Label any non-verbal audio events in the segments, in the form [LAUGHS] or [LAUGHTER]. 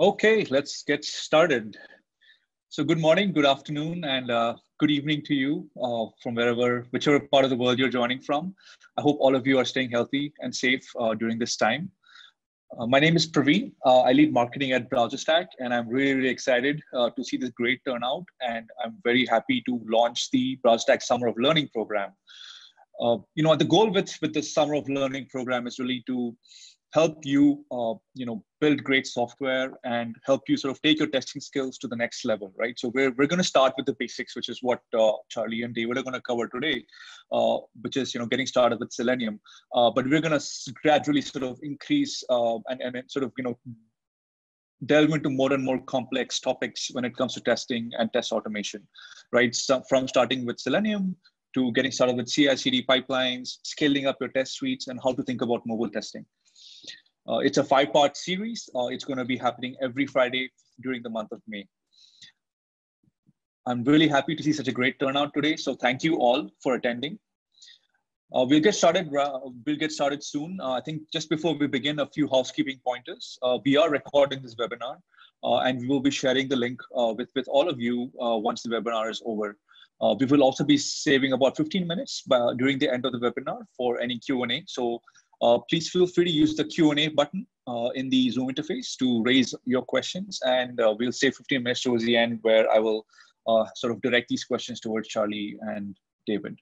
Okay, let's get started. So good morning, good afternoon, and uh, good evening to you uh, from wherever, whichever part of the world you're joining from. I hope all of you are staying healthy and safe uh, during this time. Uh, my name is Praveen. Uh, I lead marketing at BrowserStack, and I'm really, really excited uh, to see this great turnout. And I'm very happy to launch the BrowserStack Summer of Learning program. you know, the goal with, with the Summer of Learning program is really to help you uh, you know build great software and help you sort of take your testing skills to the next level right? So we're, we're going to start with the basics which is what uh, charlie and david are going to cover today uh, which is you know getting started with selenium. Uh, but we're going to gradually sort of increase uh, and, and sort of you know delve into more and more complex topics when it comes to testing and test automation right? So from starting with selenium to getting started with CI/CD pipelines, scaling up your test suites, and how to think about mobile testing. Uh, it's a five part series. Uh, it's going to be happening every Friday during the month of May. I'm really happy to see such a great turnout today. So thank you all for attending. Uh, we'll get started. Uh, we'll get started soon. Uh, I think just before we begin, a few housekeeping pointers. Uh, we are recording this webinar, and we will be sharing the link with with all of you once the webinar is over. we will also be saving about 15 minutes by, during the end of the webinar for any Q&A. So uh, please feel free to use the Q&A button uh, in the Zoom interface to raise your questions and uh, we'll save 15 minutes towards the end where I will uh, sort of direct these questions towards Charlie and David.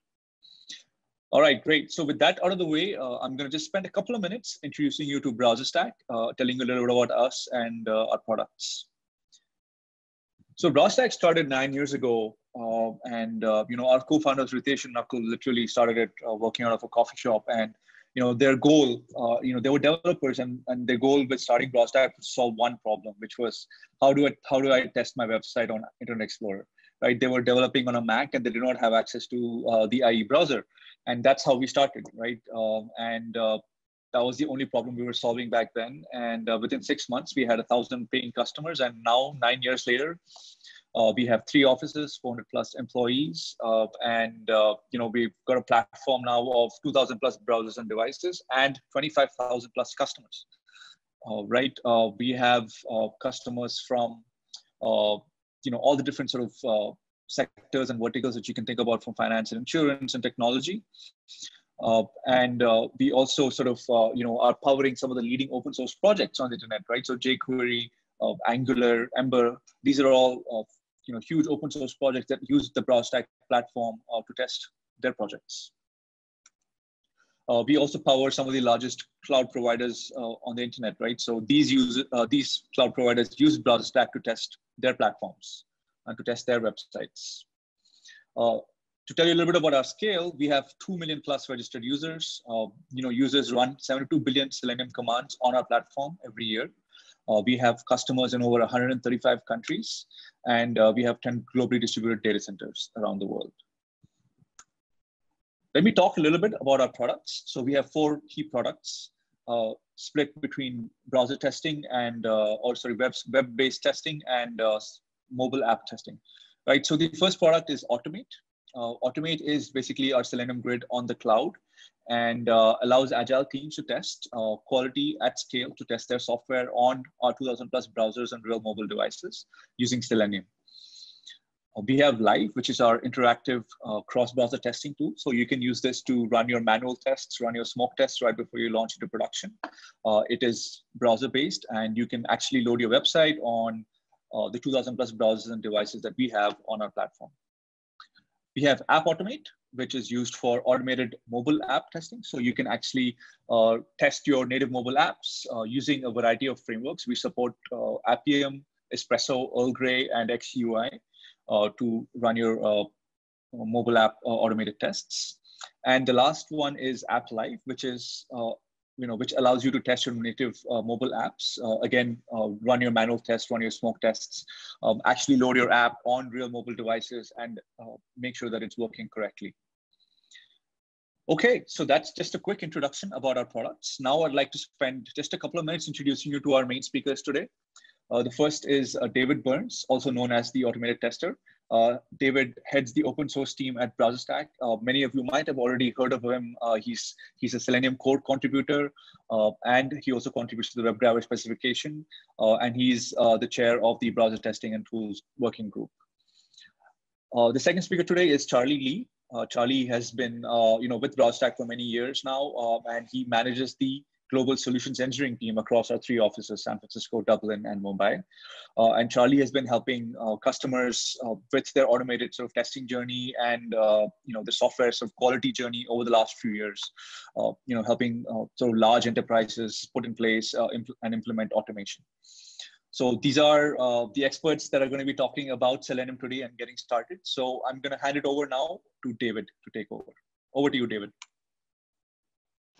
All right, great. So with that out of the way, uh, I'm going to just spend a couple of minutes introducing you to BrowserStack, uh, telling you a little bit about us and our products. So BrowserStack started nine years ago, uh, and uh, you know our co-founders Ritesh and Nakul literally started it uh, working out of a coffee shop, and you know their goal uh, you know they were developers and, and their goal with starting BrowserStack was to solve one problem which was how do i how do i test my website on internet explorer right? They were developing on a mac and they did not have access to uh, the ie browser. And that's how we started right? Um, and uh, that was the only problem we were solving back then. And uh, within six months we had a thousand paying customers and now nine years later uh, we have three offices, 400 plus employees, uh, and uh, you know we've got a platform now of 2,000 plus browsers and devices, and 25,000 plus customers. Uh, right, uh, we have uh, customers from you know all the different sort of sectors and verticals that you can think about, from finance and insurance and technology. and we also sort of you know are powering some of the leading open source projects on the internet, right? So jQuery, Angular, Ember, these are all you know huge open source projects that use the BrowserStack platform uh, to test their projects. Uh, we also power some of the largest cloud providers uh, on the internet, right? So these use uh, these cloud providers use BrowserStack to test their platforms and to test their websites. Uh, to tell you a little bit about our scale, we have 2 million plus registered users. Uh, you know, users run 72 billion Selenium commands on our platform every year. Uh, we have customers in over 135 countries, and uh, we have 10 globally distributed data centers around the world. Let me talk a little bit about our products. So we have four key products uh, split between browser testing and, uh, or sorry, web, web-based testing and uh, mobile app testing, right? So the first product is Automate. Uh, Automate is basically our Selenium grid on the cloud and uh, allows agile teams to test uh, quality at scale to test their software on our 2000 plus browsers and real mobile devices using Selenium. Uh, we have Live, which is our interactive uh, cross-browser testing tool. So you can use this to run your manual tests, run your smoke tests right before you launch into production. Uh, it is browser-based, and you can actually load your website on uh, the 2000 plus browsers and devices that we have on our platform. We have App Automate, which is used for automated mobile app testing. So you can actually uh, test your native mobile apps uh, using a variety of frameworks. We support uh, Appium, Espresso, Earl Grey, and XCUI uh, to run your uh, mobile app uh, automated tests. And the last one is App Live, which is you know, which allows you to test your native uh, mobile apps. Uh, again, uh, run your manual tests, run your smoke tests, um, actually load your app on real mobile devices and uh, make sure that it's working correctly. Okay, so that's just a quick introduction about our products. Now I'd like to spend just a couple of minutes introducing you to our main speakers today. Uh, the first is uh, David Burns, also known as the automated tester. Uh, David heads the open source team at BrowserStack. Uh, many of you might have already heard of him. Uh, he's he's a Selenium core contributor, uh, and he also contributes to the WebDriver specification. Uh, and he's the chair of the browser testing and tools working group. the second speaker today is Charlie Lee. Charlie has been you know with BrowserStack for many years now, and he manages the global solutions engineering team across our three offices, San Francisco, Dublin, and Mumbai. Uh, and Charlie has been helping uh, customers uh, with their automated sort of testing journey and uh, you know the software sort of quality journey over the last few years. Uh, you know, helping uh, sort of large enterprises put in place impl and implement automation. So these are the experts that are going to be talking about Selenium today and getting started. So I'm going to hand it over now to David to take over. Over to you, David.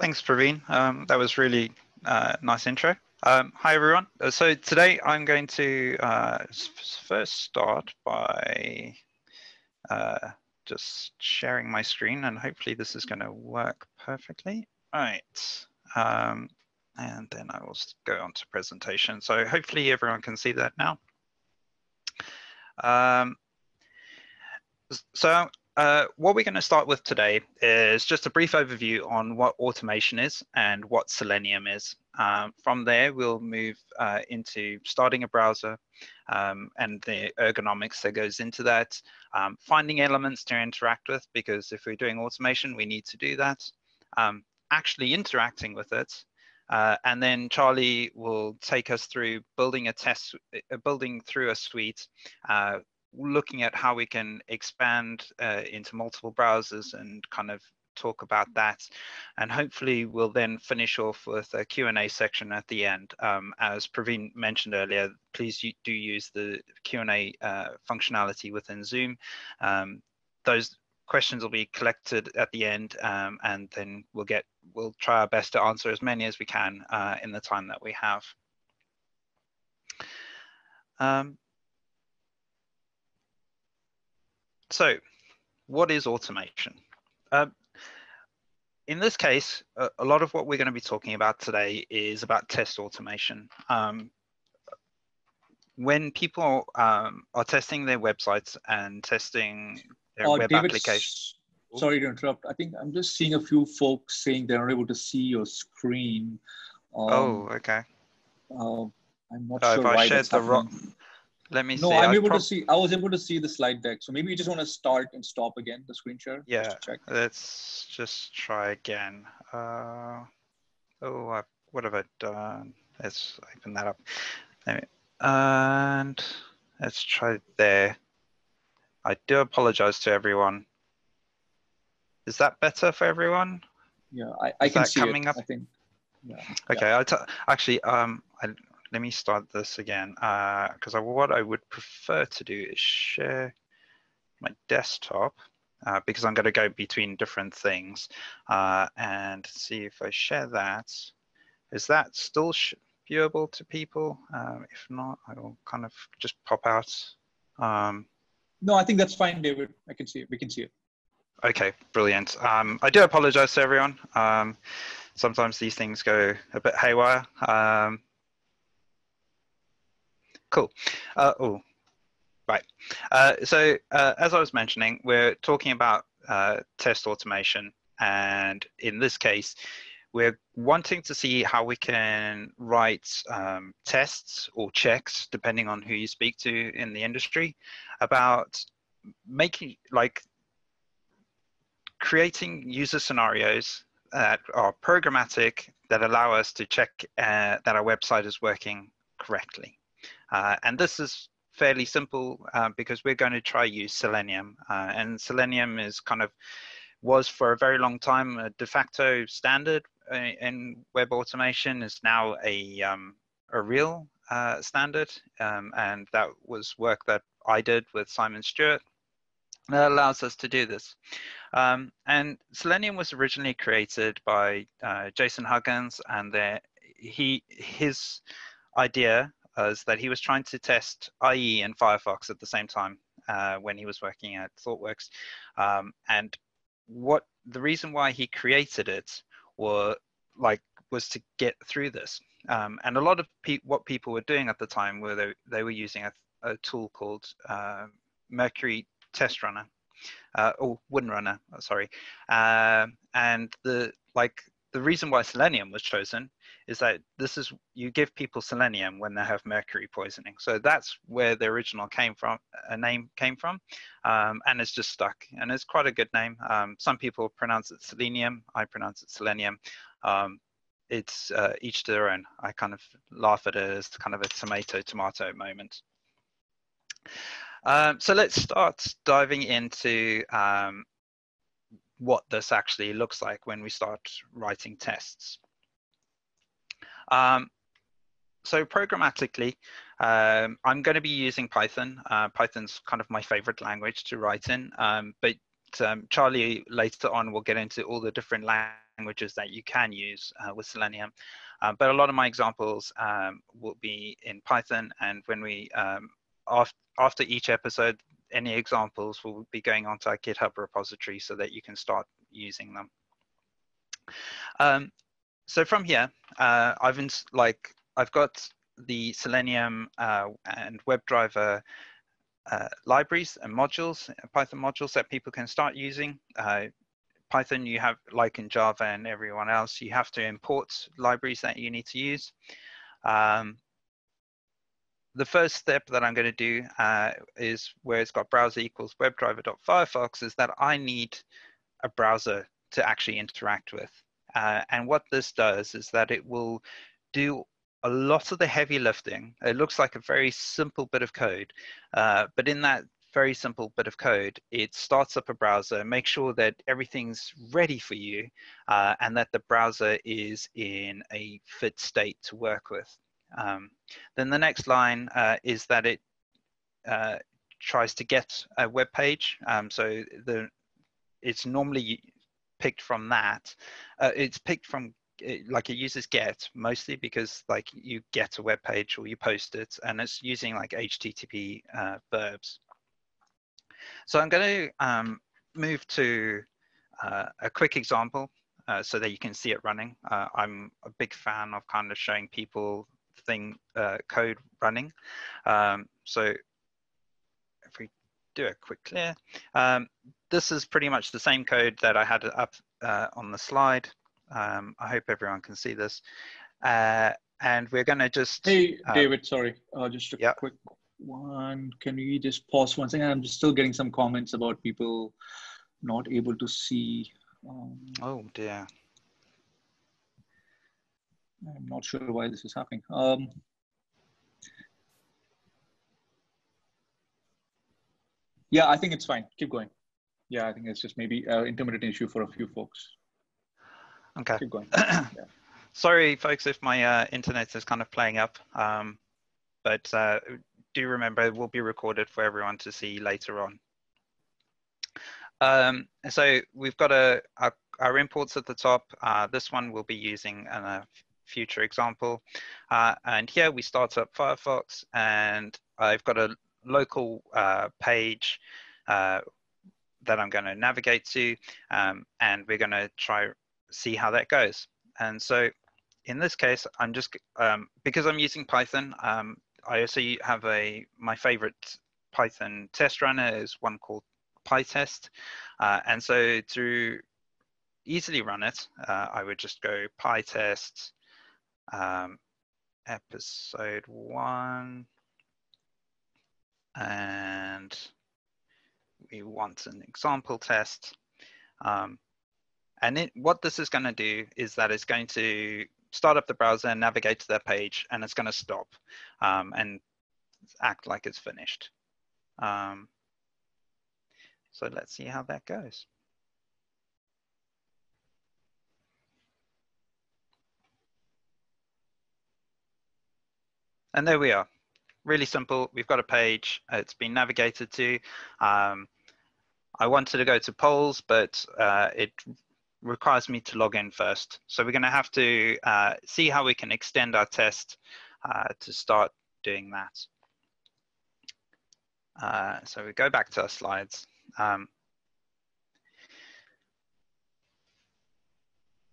Thanks, Praveen. Um, that was really uh, nice intro. Um, hi, everyone. Uh, so today I'm going to uh, first start by uh, just sharing my screen and hopefully this is going to work perfectly. All right. Um, and then I will go on to presentation. So hopefully everyone can see that now. Um, so uh, what we're going to start with today is just a brief overview on what automation is and what Selenium is. Um, from there, we'll move uh, into starting a browser um, and the ergonomics that goes into that, um, finding elements to interact with, because if we're doing automation, we need to do that, um, actually interacting with it, uh, and then Charlie will take us through building a test, uh, building through a suite, uh, looking at how we can expand uh, into multiple browsers and kind of talk about that. And hopefully we'll then finish off with a Q&A section at the end. Um, as Praveen mentioned earlier please do use the Q&A uh, functionality within Zoom. Um, those questions will be collected at the end um, and then we'll get we'll try our best to answer as many as we can uh, in the time that we have. Um, So, what is automation? Um, in this case, a, a, lot of what we're going to be talking about today is about test automation. Um, when people um, are testing their websites and testing their uh, web applications. Sorry to interrupt. I think I'm just seeing a few folks saying they're not able to see your screen. Um, oh, okay. Uh, I'm not uh, sure if I shared the wrong. Let me no, see. I'm able to see. I was able to see the slide deck. So maybe you just want to start and stop again the screen share. Yeah. Let's just try again. Uh, oh, I, what have I done? Let's open that up. And let's try there. I do apologize to everyone. Is that better for everyone? Yeah, I, I can see coming it, up. I think. Yeah. Okay. Yeah. actually, um, I let me start this again because uh, what I would prefer to do is share my desktop uh, because I'm going to go between different things uh, and see if I share that. Is that still viewable to people? Um, if not, I will kind of just pop out. Um, no, I think that's fine, David. I can see it. We can see it. Okay, brilliant. Um, I do apologize to everyone. Um, sometimes these things go a bit haywire. Cool. Uh, oh, right. Uh, so uh, as I was mentioning, we're talking about uh, test automation. And in this case, we're wanting to see how we can write um, tests or checks, depending on who you speak to in the industry, about making like creating user scenarios that are programmatic that allow us to check uh, that our website is working correctly. Uh, and this is fairly simple uh, because we're going to try use Selenium. Uh, and Selenium is kind of was for a very long time a de facto standard uh, in web automation is now a, um, a real uh, standard. Um, and that was work that I did with Simon Stewart that allows us to do this. Um, and Selenium was originally created by uh, Jason Huggins, and he his idea that he was trying to test IE and Firefox at the same time uh, when he was working at ThoughtWorks. Um, and what the reason why he created it were like was to get through this. Um, and a lot of pe- what people were doing at the time were they, they were using a, a tool called uh, Mercury test runner, uh, or WinRunner, sorry. Uh, and the like the reason why selenium was chosen is that this is you give people selenium when they have mercury poisoning. So that's where the original came from a name came from um, and it's just stuck. And it's quite a good name. Um, some people pronounce it selenium i pronounce it selenium. Um, it's uh, each to their own. I kind of laugh at it as kind of a tomato tomato moment. Um, so let's start diving into um, what this actually looks like when we start writing tests. Um, so programmatically, um, I'm going to be using Python. Uh, Python's kind of my favorite language to write in, um, but um, Charlie later on will get into all the different languages that you can use uh, with Selenium. Uh, but a lot of my examples um, will be in Python, and when we um, after, after each episode, any examples will be going onto our GitHub repository so that you can start using them. Um, so from here, uh, I've like I've got the Selenium uh, and WebDriver uh, libraries and modules, Python modules that people can start using. Uh, Python, you have like in Java and everyone else, you have to import libraries that you need to use. Um, the first step that I'm going to do uh, is where it's got browser equals webdriver.firefox is that I need a browser to actually interact with. Uh, and what this does is that it will do a lot of the heavy lifting. It looks like a very simple bit of code, uh, but in that very simple bit of code, it starts up a browser, makes sure that everything's ready for you, uh, and that the browser is in a fit state to work with. Um, then the next line uh, is that it uh, tries to get a web page. Um, so the it's normally picked from that. Uh, it's picked from it, like it uses get mostly because like you get a web page or you post it and it's using like HTTP uh, verbs. So I'm going to um, move to uh, a quick example uh, so that you can see it running. Uh, I'm a big fan of kind of showing people thing uh, code running. Um, so if we do a quick clear, um, this is pretty much the same code that I had up uh, on the slide. Um, I hope everyone can see this. Uh, and we're going to just. Hey, uh, David, sorry, uh, just a quick one. Can we just pause one second? I'm just still getting some comments about people not able to see. Um, oh, dear. I'm not sure why this is happening. Um, yeah, I think it's fine. Keep going. Yeah, I think it's just maybe an intermittent issue for a few folks. Okay. Keep going. [CLEARS THROAT] yeah. Sorry, folks, if my uh, internet is kind of playing up, um, but uh, do remember it will be recorded for everyone to see later on. Um, so we've got a, a, our imports at the top. Uh, this one we'll be using a future example. Uh, and here we start up Firefox and I've got a local uh, page uh, that I'm going to navigate to um, and we're going to try see how that goes. And so in this case, I'm just, um, because I'm using Python, um, I also have a, my favorite Python test runner is one called PyTest. Uh, and so to easily run it, uh, I would just go PyTest um, episode one. And we want an example test. Um, and it, what this is going to do is that it's going to start up the browser and navigate to that page, and it's going to stop um, and act like it's finished. Um, so let's see how that goes. And there we are. Really simple. We've got a page. It's been navigated to. Um, I wanted to go to polls, but uh, it requires me to log in first. So we're going to have to uh, see how we can extend our test uh, to start doing that. Uh, so we go back to our slides. Um,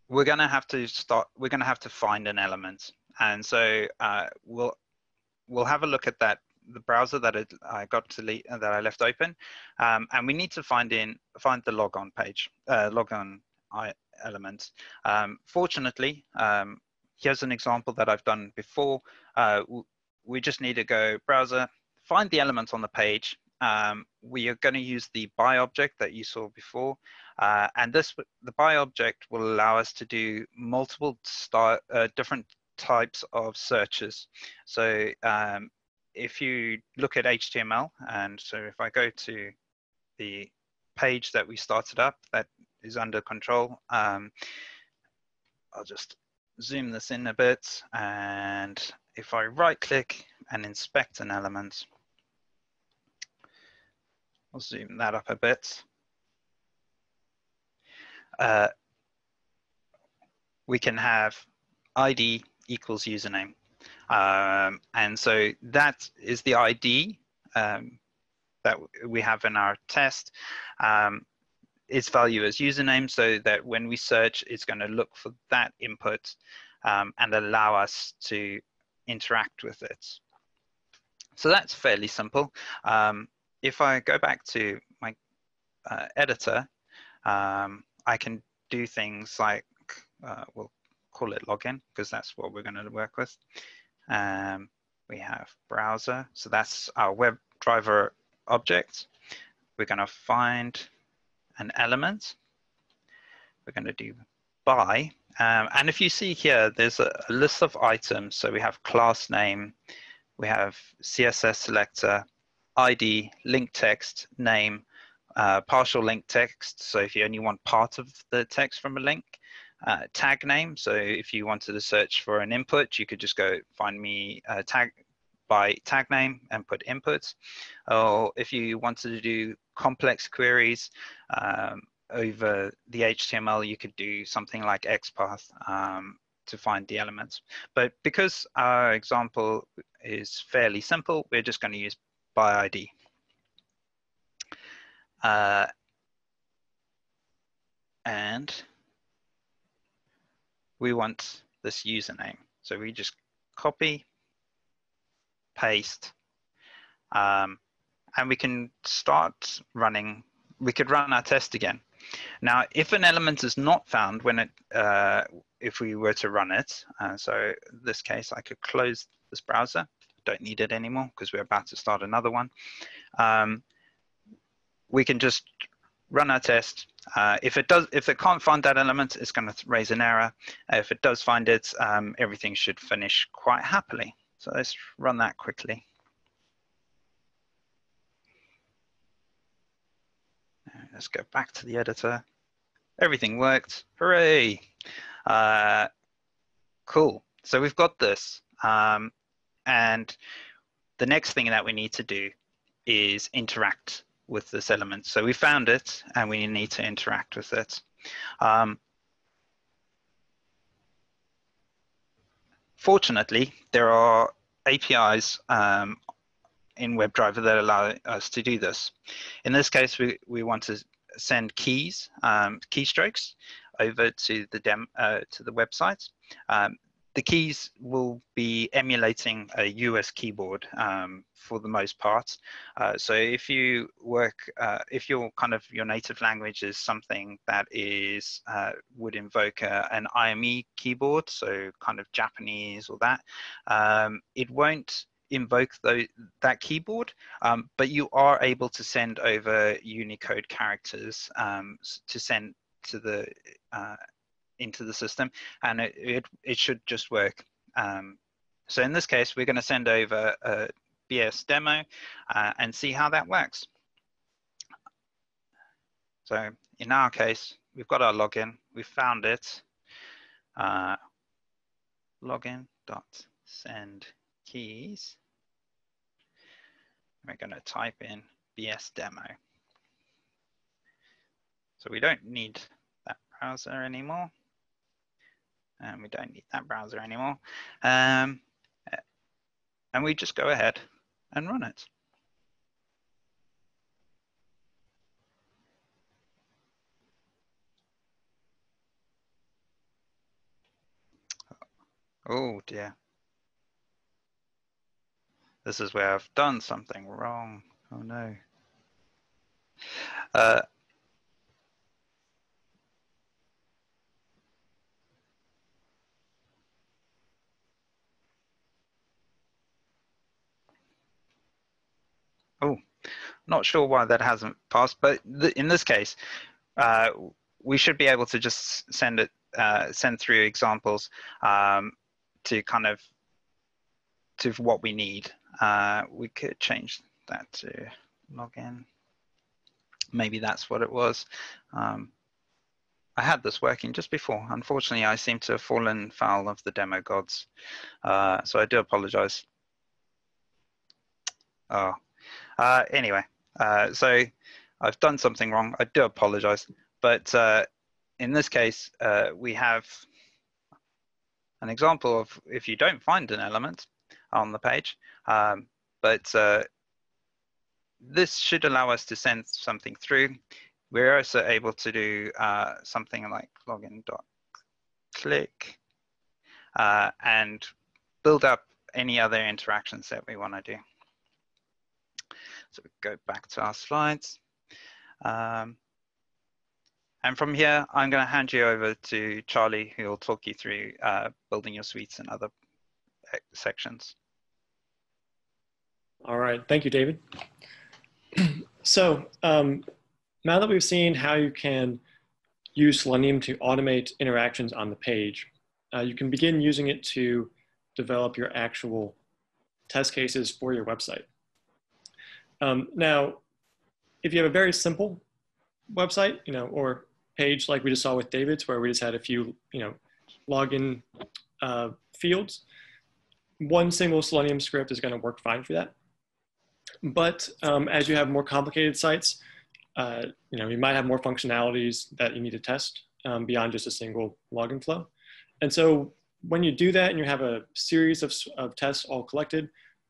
we're going to have to start, we're going to have to find an element. And so uh, we'll we'll have a look at that the browser that it, I got to le that I left open, um, and we need to find in find the logon page, uh, logon element. Um, fortunately, um, here's an example that I've done before. Uh, we just need to go browser, find the element on the page. Um, we are going to use the by object that you saw before, uh, and this the by object will allow us to do multiple style, uh, different types of searches. So um, if you look at HTML, and so if I go to the page that we started up that is under control, um, I'll just zoom this in a bit. And if I right click and inspect an element, I'll zoom that up a bit. Uh, we can have ID equals username. Um, and so that is the ID um, that we have in our test. Um, its value as username so that when we search, it's going to look for that input um, and allow us to interact with it. So that's fairly simple. Um, if I go back to my uh, editor, um, I can do things like, uh, we'll call it login because that's what we're going to work with. Um, we have browser, so that's our WebDriver object. We're going to find an element. We're going to do by. Um, and if you see here, there's a, a, list of items. So we have class name, we have CSS selector, ID, link text, name, uh, partial link text. So if you only want part of the text from a link, uh, tag name. So if you wanted to search for an input, you could just go find me a tag by tag name and put inputs. Or if you wanted to do complex queries um, over the HTML, you could do something like XPath um, to find the elements. But because our example is fairly simple, we're just going to use by ID. Uh, and we want this username. So we just copy, paste, um, and we can start running, we could run our test again. Now, if an element is not found when it, uh, if we were to run it, uh, so in this case, I could close this browser, don't need it anymore because we're about to start another one. Um, we can just run our test. Uh, if it does, if it can't find that element, it's going to raise an error. if it does find it, um, everything should finish quite happily. So let's run that quickly. Let's go back to the editor. Everything worked. Hooray! Uh, cool. So we've got this. Um, and the next thing that we need to do is interact with this element. So we found it and we need to interact with it. Um, fortunately, there are APIs um, in WebDriver that allow us to do this. In this case, we, we want to send keys, um, keystrokes over to the dem uh, to the website. Um, the keys will be emulating a US keyboard um, for the most part. Uh, so if you work, uh, if your kind of your native language is something that is uh, would invoke a, an IME keyboard, so kind of Japanese or that, um, it won't invoke the, that keyboard, um, but you are able to send over Unicode characters um, to send to the uh, into the system, and it, it, it should just work. Um, so in this case, we're going to send over a BS demo uh, and see how that works. So in our case, we've got our login, we found it. Uh, login dot send keys. We're going to type in BS demo. So we don't need that browser anymore and we don't need that browser anymore. Um, and we just go ahead and run it. Oh dear. This is where I've done something wrong. Oh no. Uh, oh, not sure why that hasn't passed, but th in this case, uh, we should be able to just send it, uh, send through examples um, to kind of to what we need. Uh, we could change that to login. Maybe that's what it was. Um, I had this working just before. Unfortunately, I seem to have fallen foul of the demo gods. Uh, so I do apologize. Oh, uh, anyway, uh, so I've done something wrong. I do apologize. But uh, in this case, uh, we have an example of if you don't find an element on the page, um, but uh, this should allow us to send something through. We're also able to do uh, something like login.click uh, and build up any other interactions that we want to do. So we go back to our slides. Um, and from here, I'm going to hand you over to Charlie, who will talk you through uh, building your suites and other uh, sections. All right, thank you, David. [CLEARS THROAT] so um, now that we've seen how you can use Selenium to automate interactions on the page, uh, you can begin using it to develop your actual test cases for your website. Um, now, if you have a very simple website, you know, or page like we just saw with David's, where we just had a few, you know, login uh, fields, one single Selenium script is going to work fine for that. But um, as you have more complicated sites, uh, you know, you might have more functionalities that you need to test um, beyond just a single login flow. And so when you do that and you have a series of, of tests all collected,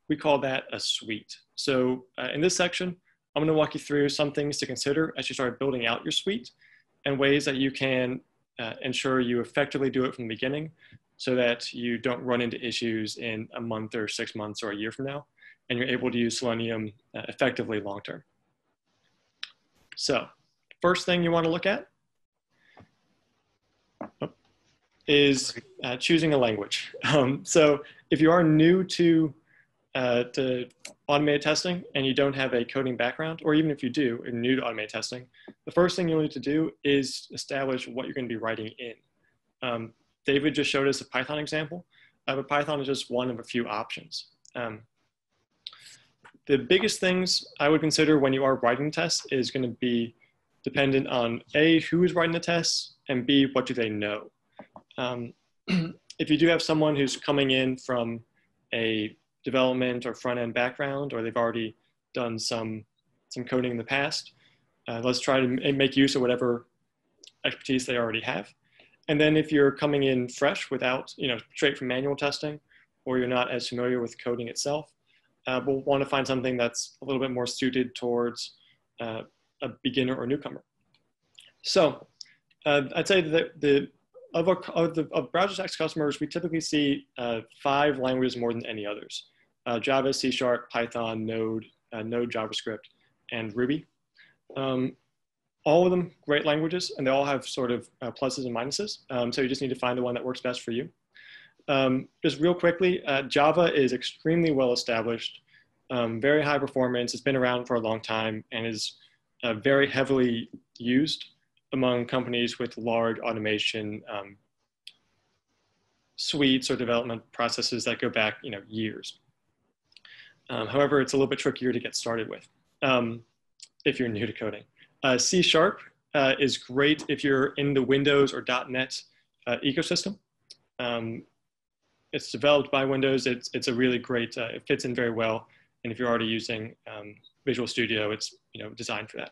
we call that a suite. So uh, in this section, I'm gonna walk you through some things to consider as you start building out your suite and ways that you can uh, ensure you effectively do it from the beginning so that you don't run into issues in a month or six months or a year from now and you're able to use Selenium uh, effectively long term. So first thing you want to look at oh, is uh, choosing a language. [LAUGHS] Um, so if you are new to, uh, to automated testing and you don't have a coding background, or even if you do, and new to automated testing, the first thing you'll need to do is establish what you're going to be writing in. Um, David just showed us a Python example, uh, but Python is just one of a few options. Um, the biggest things I would consider when you are writing tests is going to be dependent on A, who is writing the tests, and B, what do they know. Um, [CLEARS THROAT] if you do have someone who's coming in from a development or front end background, or they've already done some, some coding in the past, uh, let's try to make use of whatever expertise they already have. And then if you're coming in fresh without, you know, straight from manual testing, or you're not as familiar with coding itself, uh, we'll want to find something that's a little bit more suited towards uh, a beginner or newcomer. So uh, I'd say that the of, our, of the of Browserstack's customers, we typically see uh, five languages more than any others: uh, Java, C Sharp, Python, Node, uh, Node, JavaScript, and Ruby. Um, all of them great languages, and they all have sort of pluses and minuses. Um, so you just need to find the one that works best for you. Um, just real quickly, uh, Java is extremely well established, um, very high performance. It's been around for a long time and is uh, very heavily used among companies with large automation um, suites or development processes that go back you know, years. Um, however, it's a little bit trickier to get started with um, if you're new to coding. Uh, C Sharp uh, is great if you're in the Windows or .NET uh, ecosystem. Um, it's developed by Windows. It's, it's a really great, uh, it fits in very well. And if you're already using um, Visual Studio, it's you know designed for that.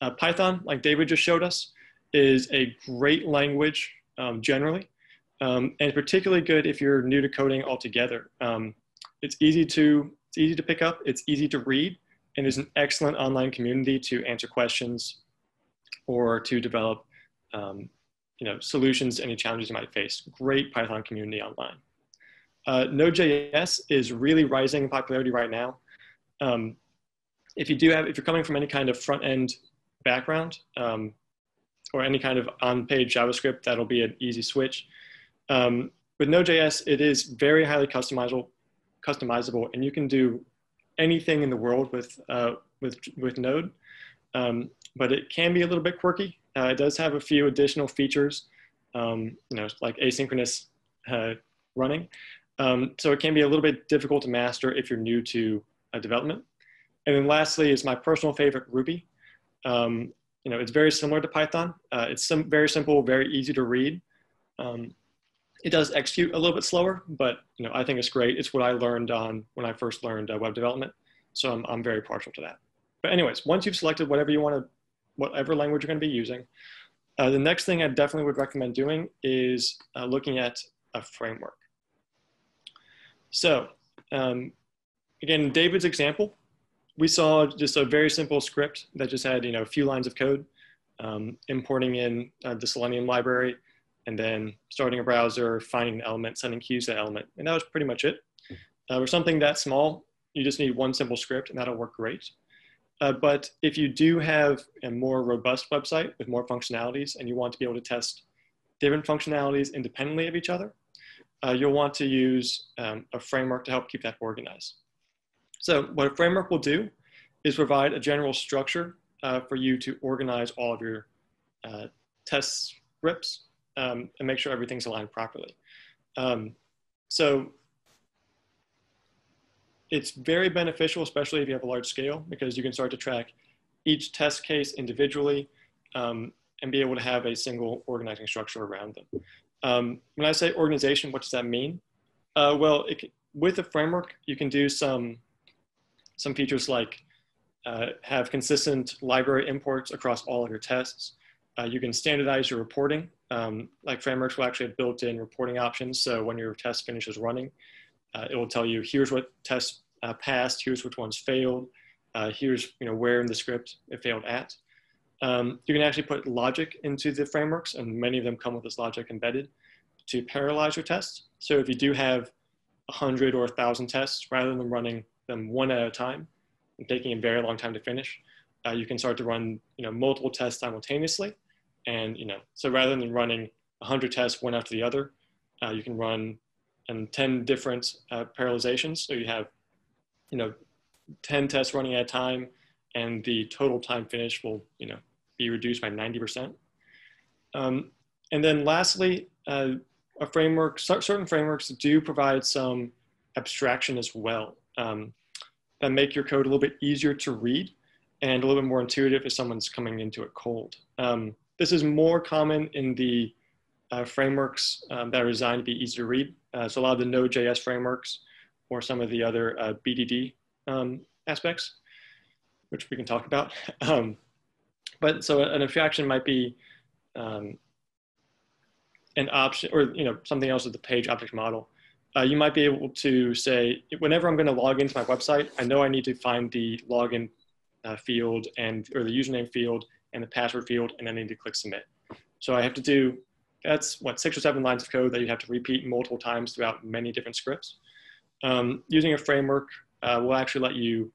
Uh, Python, like David just showed us, is a great language um, generally, um, and particularly good if you're new to coding altogether. It's easy to easy to pick up. It's easy to read, and there's an excellent online community to answer questions or to develop um, you know solutions to any challenges you might face. Great Python community online. Uh, Node.js is really rising in popularity right now. Um, if you do have, if you're coming from any kind of front end background um, or any kind of on-page JavaScript, that'll be an easy switch. Um, with Node.js, it is very highly customizable, customizable, and you can do anything in the world with uh, with with Node. Um, but it can be a little bit quirky. Uh, it does have a few additional features, um, you know, like asynchronous uh, running. Um, so it can be a little bit difficult to master if you're new to development. And then lastly is my personal favorite, Ruby. Um, you know, it's very similar to Python. Uh, it's some, very simple, very easy to read. Um, it does execute a little bit slower, but you know, I think it's great. It's what I learned on when I first learned uh, web development. So I'm, I'm very partial to that. But anyways, once you've selected whatever you want to, whatever language you're going to be using, uh, the next thing I definitely would recommend doing is uh, looking at a framework. So um, again, David's example, we saw just a very simple script that just had you know a few lines of code, um, importing in uh, the Selenium library, and then starting a browser, finding an element, sending keys to that element, and that was pretty much it. Uh, for something that small, you just need one simple script, and that'll work great. Uh, but if you do have a more robust website with more functionalities, and you want to be able to test different functionalities independently of each other, uh, you'll want to use um, a framework to help keep that organized. So what a framework will do is provide a general structure uh, for you to organize all of your uh, test scripts um, and make sure everything's aligned properly. Um, so it's very beneficial, especially if you have a large scale, because you can start to track each test case individually um, and be able to have a single organizing structure around them. Um, when I say organization, what does that mean? Uh, well, it, with a framework, you can do some, some features like uh, have consistent library imports across all of your tests. Uh, you can standardize your reporting. Um, like frameworks will actually have built-in reporting options. So when your test finishes running, uh, it will tell you here's what tests uh, passed, here's which ones failed, uh, here's you know where in the script it failed at. Um, you can actually put logic into the frameworks, and many of them come with this logic embedded to parallelize your tests. So if you do have 100 or 1,000 tests, rather than running them one at a time and taking a very long time to finish, uh, you can start to run you know, multiple tests simultaneously. And you know, so rather than running 100 tests one after the other, uh, you can run in 10 different uh, parallelizations. So you have you know, 10 tests running at a time, and the total time finish will you know, be reduced by 90%. Um, and then lastly, uh, a framework, certain frameworks do provide some abstraction as well um, that make your code a little bit easier to read and a little bit more intuitive if someone's coming into it cold. Um, this is more common in the uh, frameworks um, that are designed to be easy to read. Uh, so a lot of the Node.js frameworks or some of the other uh, BDD um, aspects, which we can talk about. [LAUGHS] Um, but so an abstraction might be um, an option or you know something else with the page object model. Uh, you might be able to say, whenever I'm going to log into my website, I know I need to find the login uh, field and or the username field and the password field, and then I need to click submit. So I have to do that's what six or seven lines of code that you have to repeat multiple times throughout many different scripts. Um, using a framework uh, will actually let you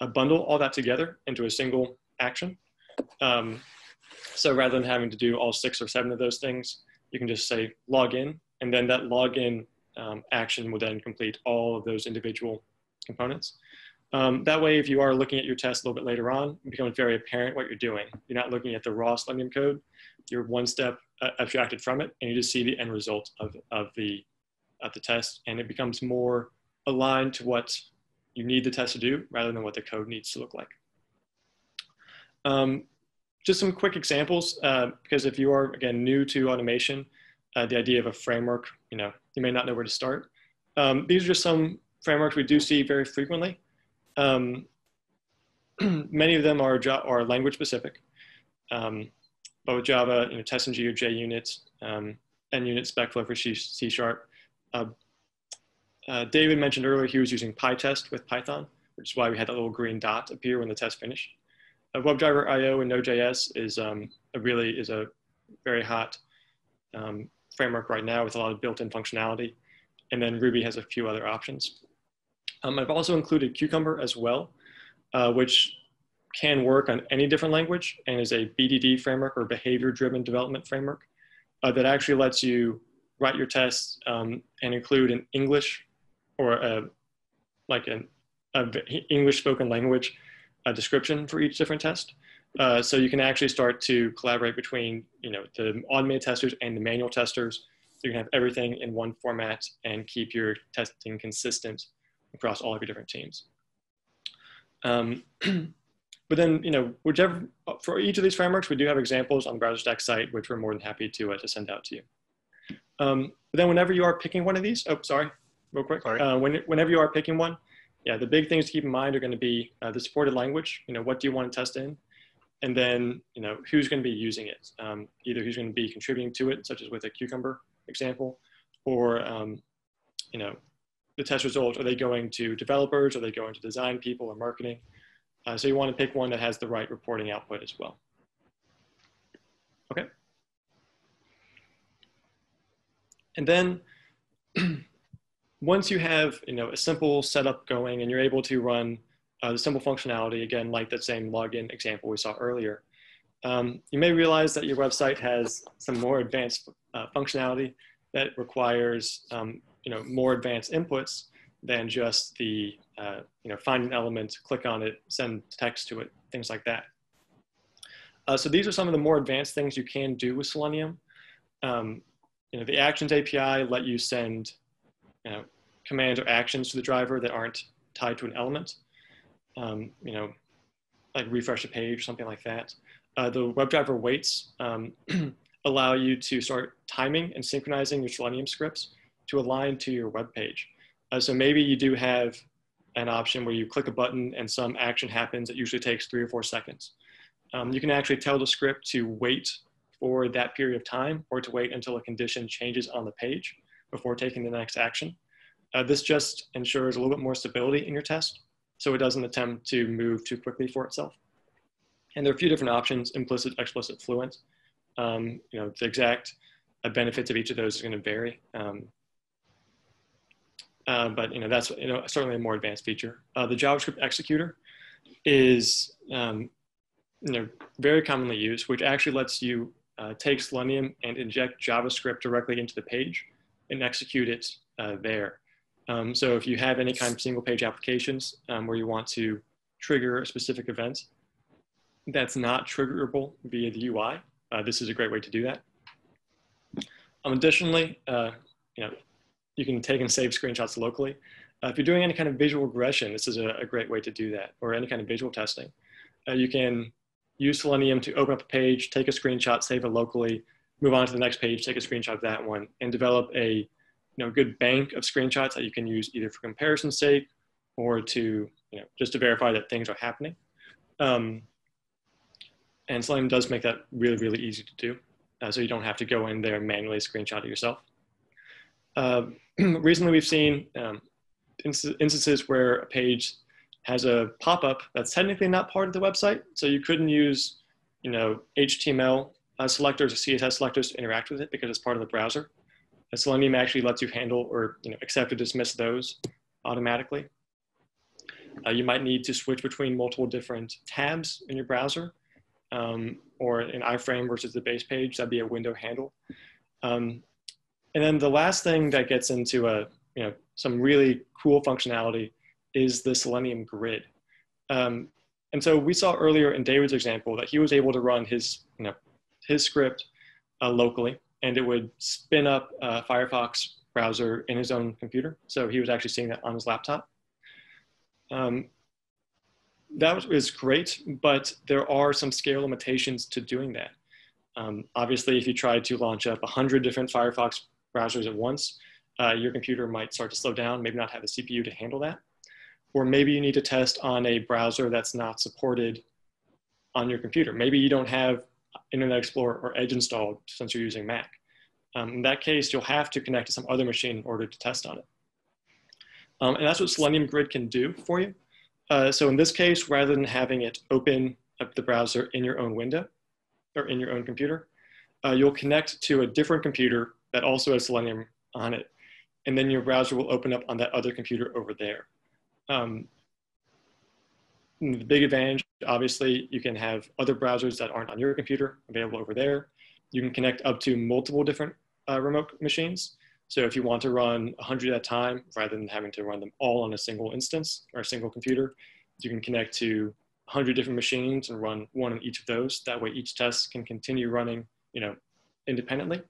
uh, bundle all that together into a single action. Um, so rather than having to do all six or seven of those things, you can just say login, and then that login um, action will then complete all of those individual components. Um, that way, if you are looking at your test a little bit later on, it becomes very apparent what you're doing. You're not looking at the raw Selenium code. You're one step uh, abstracted from it, and you just see the end result of, of, the, of the test, and it becomes more aligned to what you need the test to do rather than what the code needs to look like. Um, just some quick examples, uh, because if you are, again, new to automation, uh, the idea of a framework, you know, you may not know where to start. Um, these are just some frameworks we do see very frequently. Um, [CLEARS THROAT] many of them are, are language specific. Um, but with Java, you know, TestNG or JUnit, um, NUnit SpecFlow for C, C Sharp. Uh, uh, David mentioned earlier he was using PyTest with Python, which is why we had that little green dot appear when the test finished. Uh, WebDriver IO and Node.js is um, a really is a very hot um, framework right now with a lot of built-in functionality. and then Ruby has a few other options. Um, I've also included Cucumber as well, uh, which can work on any different language and is a BDD framework or behavior driven development framework uh, that actually lets you write your tests um, and include an English or a, like an English spoken language a description for each different test. Uh, so you can actually start to collaborate between you know the automated testers and the manual testers. So you can have everything in one format and keep your testing consistent across all of your different teams. Um, [CLEARS THROAT] but then, you know, whichever, for each of these frameworks, we do have examples on the BrowserStack site, which we're more than happy to, uh, to send out to you. Um, but then whenever you are picking one of these, oh, sorry, real quick. Uh, when, whenever you are picking one, yeah, the big things to keep in mind are going to be uh, the supported language. You know, what do you want to test in? And then, you know, who's going to be using it? Um, either who's going to be contributing to it, such as with a Cucumber example, or, um, you know, the test results, are they going to developers? Are they going to design people or marketing? Uh, so you want to pick one that has the right reporting output as well. Okay. And then [CLEARS THROAT] once you have you know, a simple setup going and you're able to run uh, the simple functionality, again, like that same login example we saw earlier, um, you may realize that your website has some more advanced uh, functionality that requires um, you know, more advanced inputs than just the, uh, you know, find an element, click on it, send text to it, things like that. Uh, so these are some of the more advanced things you can do with Selenium. Um, you know, the Actions API let you send you know, commands or actions to the driver that aren't tied to an element. Um, you know, like refresh a page something like that. Uh, the WebDriver waits um, [CLEARS THROAT] allow you to start timing and synchronizing your Selenium scripts to align to your web page. Uh, so maybe you do have an option where you click a button and some action happens. It usually takes three or four seconds. Um, you can actually tell the script to wait for that period of time or to wait until a condition changes on the page before taking the next action. Uh, this just ensures a little bit more stability in your test so it doesn't attempt to move too quickly for itself. And there are a few different options, implicit, explicit, fluent. Um, you know, the exact uh, benefits of each of those is going to vary. Um, uh, but you know that's you know certainly a more advanced feature. Uh, the JavaScript executor is um, you know very commonly used, which actually lets you uh, take Selenium and inject JavaScript directly into the page and execute it uh, there. Um, so if you have any kind of single page applications um, where you want to trigger a specific event that's not triggerable via the UI, uh, this is a great way to do that. Um, additionally, you know, you can take and save screenshots locally. Uh, if you're doing any kind of visual regression, this is a, a, great way to do that, or any kind of visual testing. Uh, you can use Selenium to open up a page, take a screenshot, save it locally, move on to the next page, take a screenshot of that one, and develop a you know, good bank of screenshots that you can use either for comparison's sake or to, you know, just to verify that things are happening. Um, and Selenium does make that really, really easy to do. Uh, so you don't have to go in there and manually screenshot it yourself. Uh, [CLEARS THROAT] recently, we've seen um, instances where a page has a pop-up that's technically not part of the website, so you couldn't use, you know, HTML uh, selectors or CSS selectors to interact with it because it's part of the browser. And Selenium actually lets you handle or you know, accept or dismiss those automatically. Uh, you might need to switch between multiple different tabs in your browser um, or an iframe versus the base page, that'd be a window handle. Um, and then the last thing that gets into a, you know, some really cool functionality is the Selenium grid. Um, and so we saw earlier in David's example that he was able to run his, you know, his script uh, locally and it would spin up a Firefox browser in his own computer. So he was actually seeing that on his laptop. Um, that was, was great, but there are some scale limitations to doing that. Um, obviously, if you try to launch up 100 different Firefox browsers at once, uh, your computer might start to slow down, maybe not have the CPU to handle that. Or maybe you need to test on a browser that's not supported on your computer. Maybe you don't have Internet Explorer or Edge installed since you're using Mac. Um, in that case, you'll have to connect to some other machine in order to test on it. Um, and that's what Selenium Grid can do for you. Uh, so in this case, rather than having it open up the browser in your own window or in your own computer, uh, you'll connect to a different computer that also has Selenium on it. and then your browser will open up on that other computer over there. Um, the big advantage, obviously, you can have other browsers that aren't on your computer available over there. You can connect up to multiple different uh, remote machines. So if you want to run 100 at a time, rather than having to run them all on a single instance or a single computer, you can connect to 100 different machines and run one on each of those. That way each test can continue running you know, independently.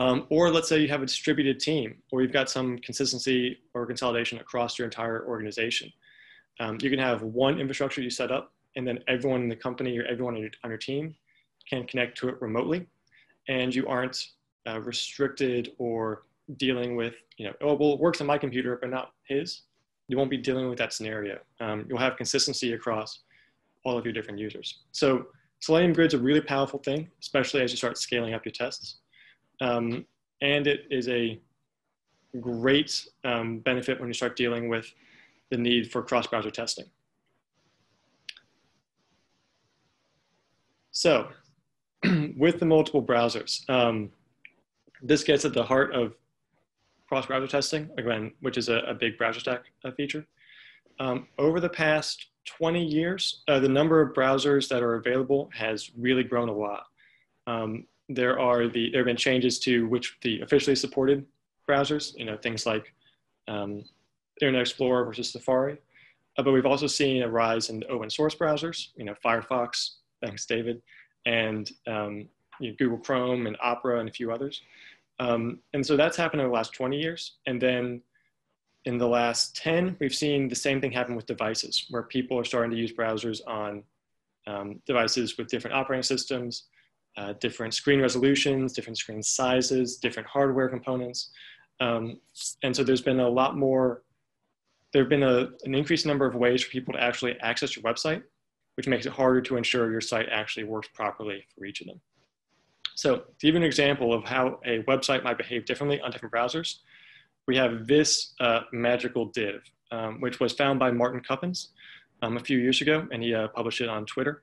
Um, or let's say you have a distributed team or you've got some consistency or consolidation across your entire organization. Um, you can have one infrastructure you set up and then everyone in the company or everyone on your, on your team can connect to it remotely and you aren't uh, restricted or dealing with, you know, oh, well, it works on my computer, but not his. You won't be dealing with that scenario. Um, you'll have consistency across all of your different users. So Selenium Grid's a really powerful thing, especially as you start scaling up your tests. Um, and it is a great um, benefit when you start dealing with the need for cross-browser testing. So [CLEARS THROAT] with the multiple browsers, um, this gets at the heart of cross-browser testing, again, which is a, a big BrowserStack uh, feature. Um, over the past 20 years, uh, the number of browsers that are available has really grown a lot. Um, there are the there have been changes to which the officially supported browsers, you know, things like um, Internet Explorer versus Safari. Uh, but we've also seen a rise in open source browsers, you know, Firefox, thanks David, and um, you know, Google Chrome and Opera and a few others. Um, and so that's happened in the last 20 years. And then in the last 10, we've seen the same thing happen with devices, where people are starting to use browsers on um, devices with different operating systems, uh, different screen resolutions, different screen sizes, different hardware components. Um, and so there's been a lot more, there have been a, an increased number of ways for people to actually access your website, which makes it harder to ensure your site actually works properly for each of them. So to give an example of how a website might behave differently on different browsers, we have this uh, magical div, um, which was found by Martin Cuppens um, a few years ago, and he uh, published it on Twitter.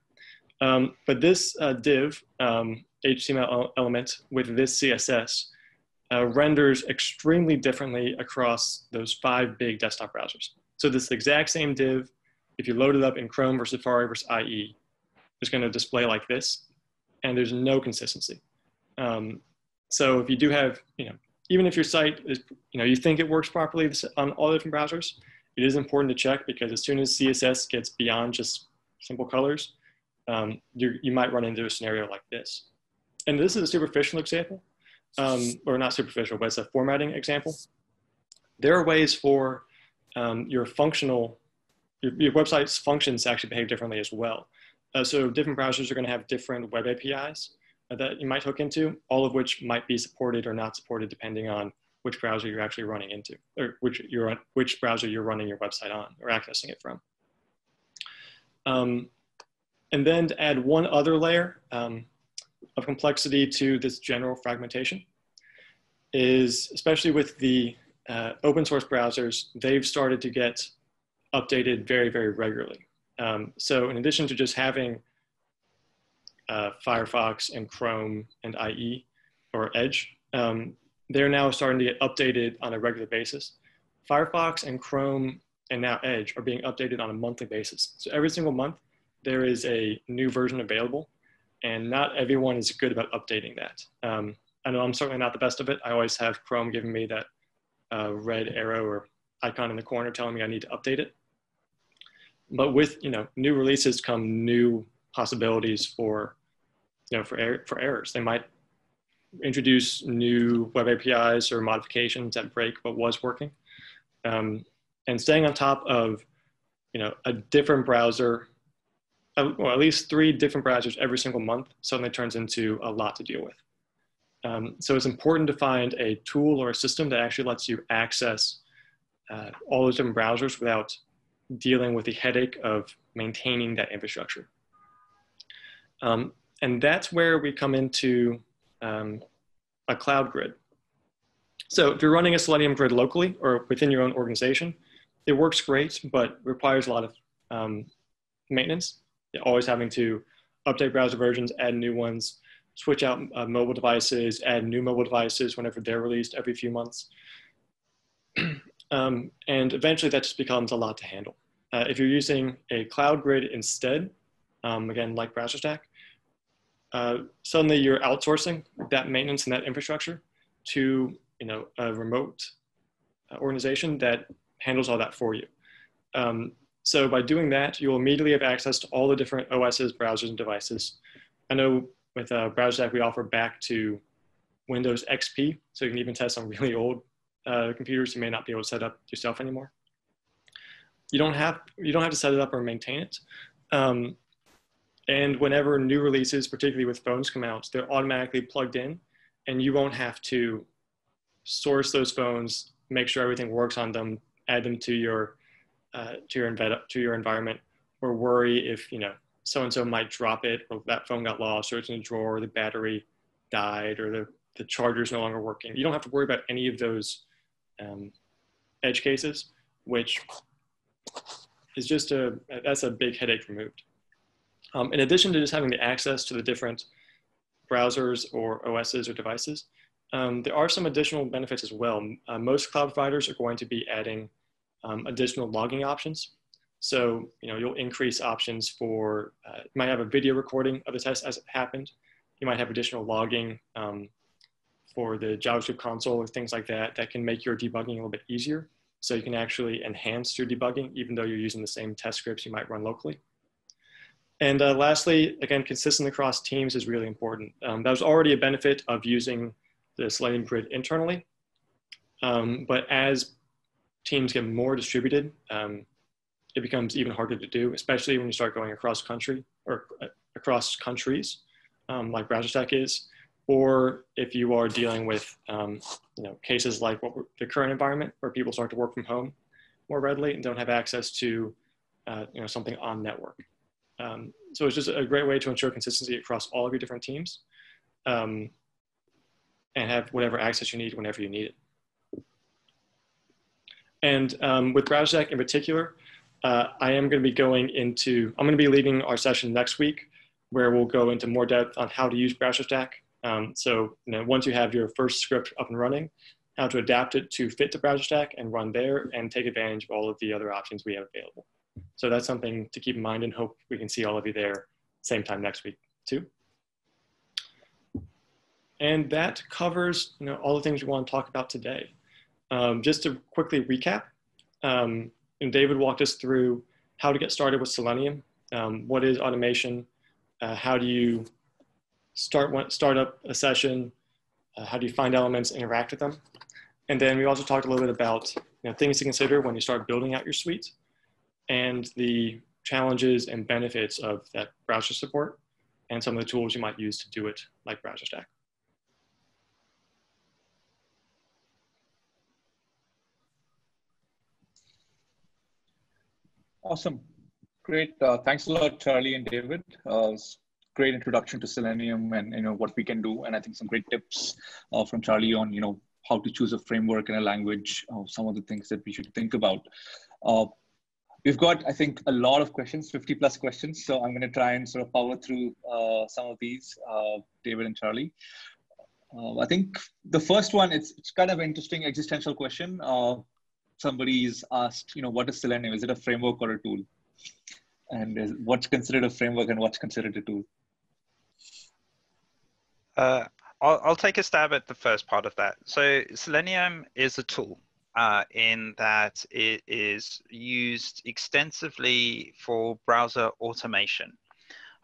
Um, but this uh, div, HTML um, element with this CSS, uh, renders extremely differently across those five big desktop browsers. So this exact same div, if you load it up in Chrome versus Safari versus IE, is going to display like this, and there's no consistency. Um, so if you do have, you know, even if your site is, you know, you think it works properly on all different browsers, it is important to check because as soon as CSS gets beyond just simple colors, um, you might run into a scenario like this. And this is a superficial example, um, or not superficial, but it's a formatting example. There are ways for um, your functional, your, your, website's functions to actually behave differently as well. Uh, so different browsers are gonna have different web APIs that you might hook into, all of which might be supported or not supported depending on which browser you're actually running into, or which, you're, which browser you're running your website on or accessing it from. Um, and then to add one other layer um, of complexity to this general fragmentation is, especially with the uh, open source browsers, they've started to get updated very, very regularly. Um, so in addition to just having uh, Firefox and Chrome and IE or Edge, um, they're now starting to get updated on a regular basis. Firefox and Chrome and now Edge are being updated on a monthly basis. So every single month, there is a new version available, and not everyone is good about updating that. Um, I know I'm certainly not the best of it. I always have Chrome giving me that uh, red arrow or icon in the corner telling me I need to update it. But with you know new releases come new possibilities for you know for er for errors. They might introduce new web APIs or modifications that break what was working. Um, and staying on top of you know a different browser, or at least three different browsers every single month suddenly turns into a lot to deal with. Um, so it's important to find a tool or a system that actually lets you access uh, all those different browsers without dealing with the headache of maintaining that infrastructure. Um, and that's where we come into um, a cloud grid. So if you're running a Selenium grid locally or within your own organization, it works great, but requires a lot of um, maintenance. Always having to update browser versions, add new ones, switch out uh, mobile devices, add new mobile devices whenever they're released every few months. [CLEARS THROAT] um, and eventually that just becomes a lot to handle. Uh, if you're using a cloud grid instead, um, again, like BrowserStack, uh, suddenly you're outsourcing that maintenance and that infrastructure to you know, a remote uh, organization that handles all that for you. Um, so by doing that, you'll immediately have access to all the different OSs, browsers, and devices. I know with uh, BrowserStack, we offer back to Windows XP, so you can even test on really old uh, computers you may not be able to set up yourself anymore. You don't have you don't have to set it up or maintain it. Um, and whenever new releases, particularly with phones, come out, they're automatically plugged in, and you won't have to source those phones, make sure everything works on them, add them to your uh, to your to your environment, or worry if you know so and so might drop it, or that phone got lost, or it's in a drawer, the battery died, or the the charger is no longer working. You don't have to worry about any of those um, edge cases, which is just a that's a big headache removed. Um, in addition to just having the access to the different browsers or OSs or devices, um, there are some additional benefits as well. Uh, most cloud providers are going to be adding um, additional logging options. So, you know, you'll increase options for, uh, you might have a video recording of the test as it happened. You might have additional logging um, for the JavaScript console or things like that that can make your debugging a little bit easier. So you can actually enhance your debugging even though you're using the same test scripts you might run locally. And uh, lastly, again, consistent across teams is really important. Um, that was already a benefit of using the Selenium grid internally. Um, but as teams get more distributed, um, it becomes even harder to do, especially when you start going across country or uh, across countries, um, like BrowserStack is, or if you are dealing with um, you know cases like what the current environment where people start to work from home more readily and don't have access to uh, you know something on network. Um, so it's just a great way to ensure consistency across all of your different teams. Um, and have whatever access you need whenever you need it. And um, with BrowserStack in particular, uh, I am going to be going into, I'm going to be leading our session next week where we'll go into more depth on how to use BrowserStack. Um, so you know, once you have your first script up and running, how to adapt it to fit to BrowserStack and run there and take advantage of all of the other options we have available. So that's something to keep in mind and hope we can see all of you there same time next week too. And that covers you know, all the things we want to talk about today. Um, just to quickly recap, um, David walked us through how to get started with Selenium. Um, what is automation? Uh, how do you start, start up a session? Uh, how do you find elements, interact with them? And then we also talked a little bit about you know, things to consider when you start building out your suite and the challenges and benefits of that browser support and some of the tools you might use to do it like BrowserStack. Awesome. Great. Uh, thanks a lot, Charlie and David. Uh, great introduction to Selenium and you know what we can do, and I think some great tips uh, from Charlie on you know how to choose a framework and a language, uh, some of the things that we should think about. Uh, we've got, I think, a lot of questions, 50 plus questions. So I'm going to try and sort of power through uh, some of these, David and Charlie. I think the first one, it's, it's kind of an interesting existential question somebody's asked, you know, what is Selenium? Is it a framework or a tool? And is, what's considered a framework and what's considered a tool? Uh, I'll, I'll take a stab at the first part of that. So Selenium is a tool uh, in that it is used extensively for browser automation.